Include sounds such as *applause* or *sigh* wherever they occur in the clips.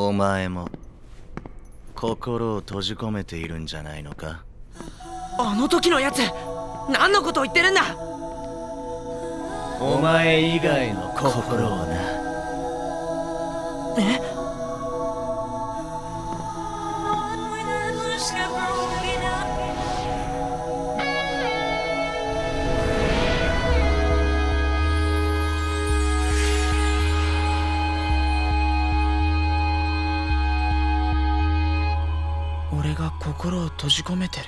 お前も心を閉じ込めているんじゃないのか？あの時のやつ何のことを言ってるんだ？お前以外の心をな。え？俺が心を閉じ込めてる。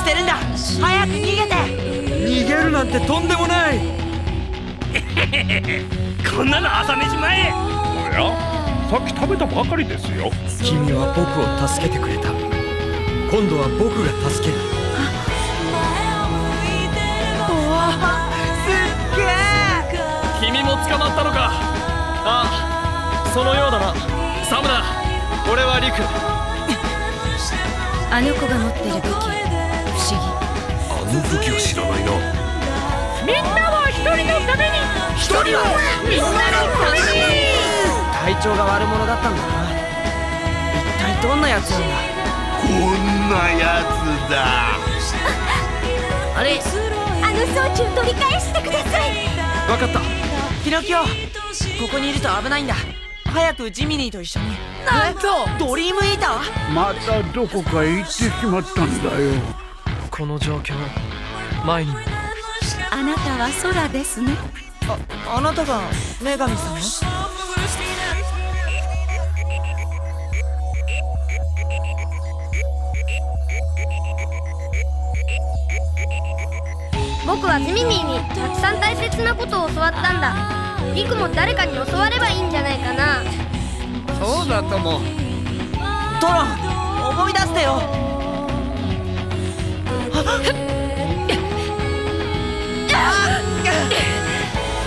してるんだ。早く逃げて。逃げるなんてとんでもない。*laughs* こんなの朝飯前。おや？さっき食べたばかりですよ。君は僕を助けてくれた。今度は僕が助ける。君も捕まったのか。ああそのようだな。サムだ俺はリク *laughs* あの子が持ってる武器の武器は知らないなみんなは一人のために一人はみんなのために。体調が悪者だったんだな。一体どんなやつなんだ？こんなやつだ。あれ？あの装置を取り返してください。分かった。ピノキオ。ここにいると危ないんだ。早くジミニーと一緒に。なんと。ドリームイーター？またどこかへ行ってしまったんだよこの状況前に。もあなたは空ですね。ああなたが女神様？僕はジミミーにたくさん大切なことを教わったんだ。リクも誰かに教わればいいんじゃないかな。そうだとも。トロン思い出してよ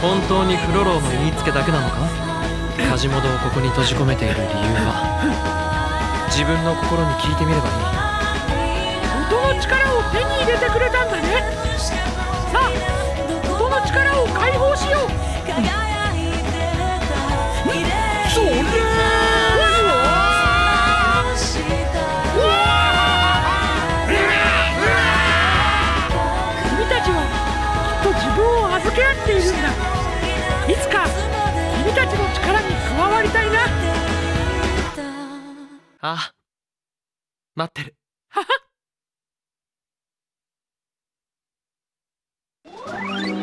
本当にフロローの言いつけだけなのか？カジモドをここに閉じ込めている理由は。自分の心に聞いてみればいい。音の力を手に入れてくれたんだね。さあああ待ってる。こ *laughs*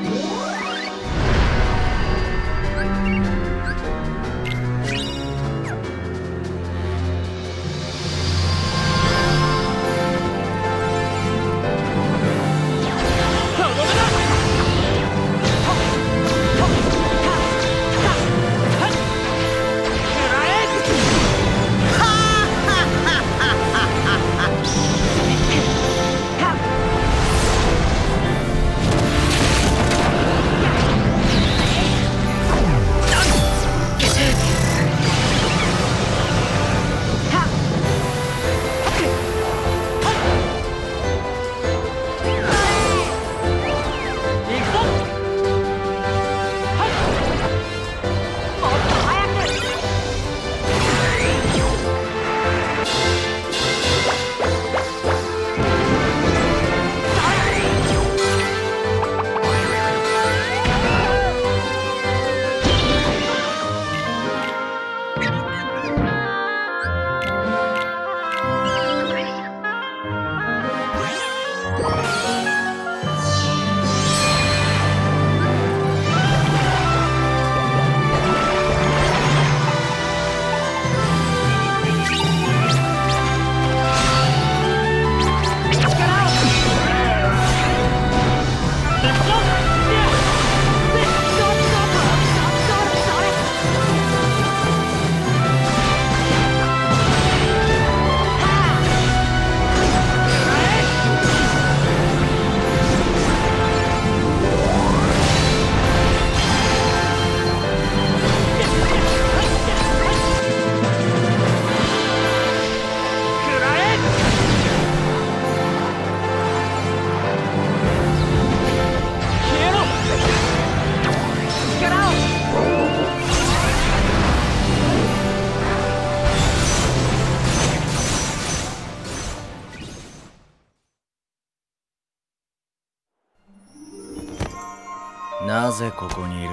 なぜここにいる？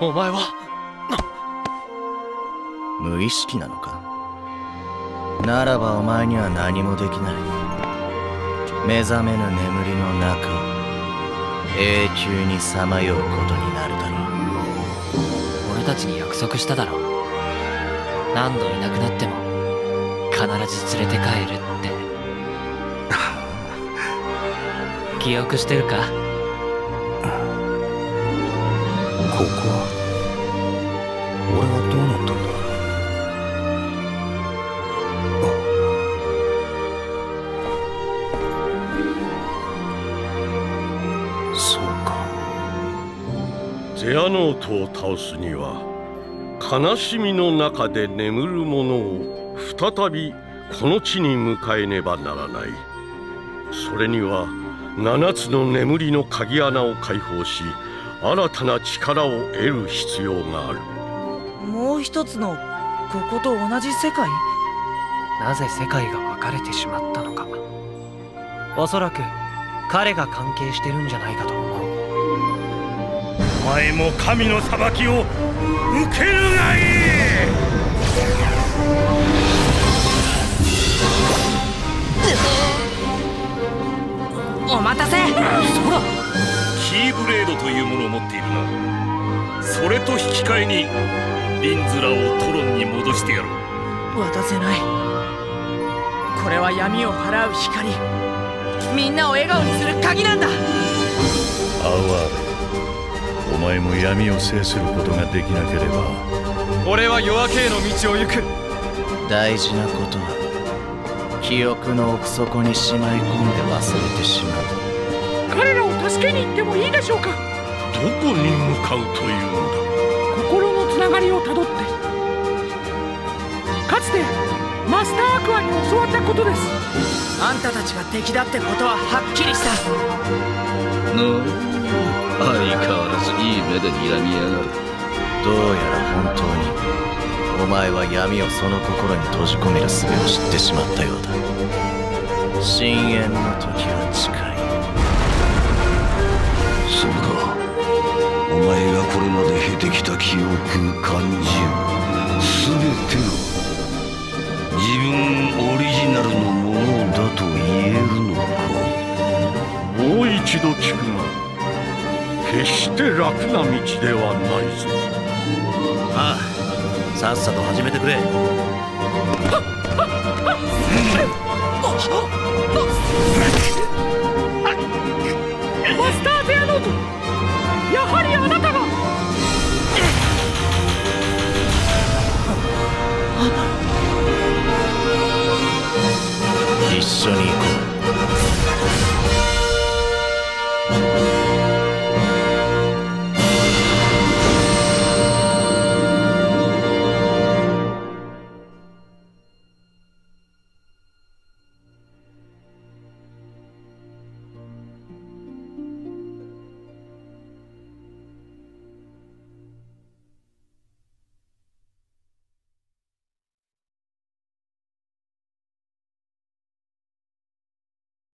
お前は？無意識なのか？ならばお前には何もできない。目覚めぬ眠りの中を永久にさまようことになるだろう。俺たちに約束しただろ何度いなくなっても必ず連れて帰るって。*laughs* 記憶してるか？ここは俺はどうなったんだそうか。ゼアノートを倒すには悲しみの中で眠る者を再びこの地に迎えねばならない。それには七つの眠りの鍵穴を開放し新たな力を得る必要がある。もう一つのここと同じ世界？なぜ世界が分かれてしまったのか。おそらく彼が関係してるんじゃないかと思う。お前も神の裁きを受けるがいいお待たせキーブレードというものを持っているなそれと引き換えにリンズラをトロンに戻してやろう。渡せない。これは闇を払う光。みんなを笑顔にする鍵なんだ。アワーレお前も闇を制することができなければ。俺は夜明けへの道を行く。大事なことは記憶の奥底にしまい込んで忘れてしまう彼らを助けに行ってもいいでしょうか？どこに向かうというんだ？心のつながりをたどってかつてマスターアクアに教わったことです。あんたたちが敵だってことははっきりした。の相変わらずいい目で睨みやがる。どうやら本当にお前は闇をその心に閉じ込める術を知ってしまったようだ。深淵の時は近い記憶感情全てが自分オリジナルのものだと言えるのか。もう一度聞くが決して楽な道ではないぞ。ああさっさと始めてくれ。マスター・ゼアノートやはりあなたが